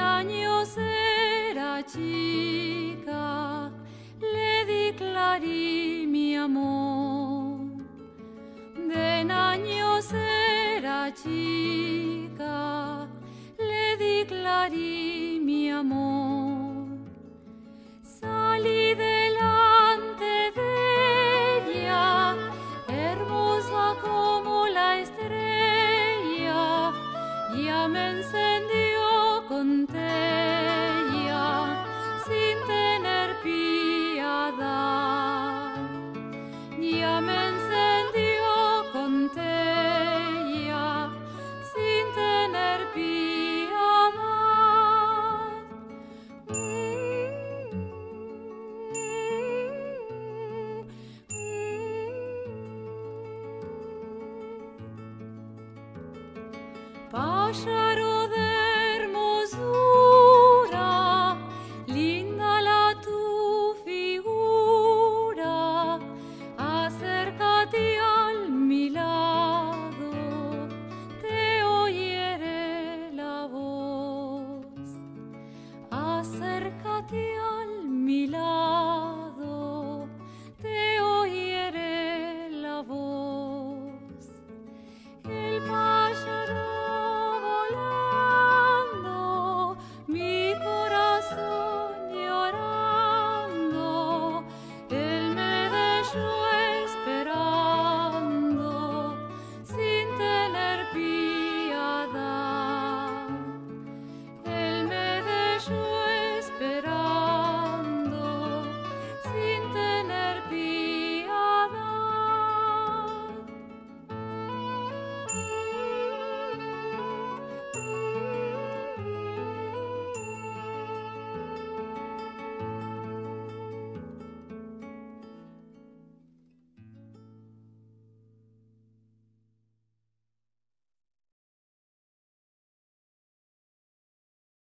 años era chica, le declaré mi amor. De años era chica, le di declaré mi amor. Pájaro de hermosura, linda la tu figura, acércate al mi lado, te oiré la voz, acércate al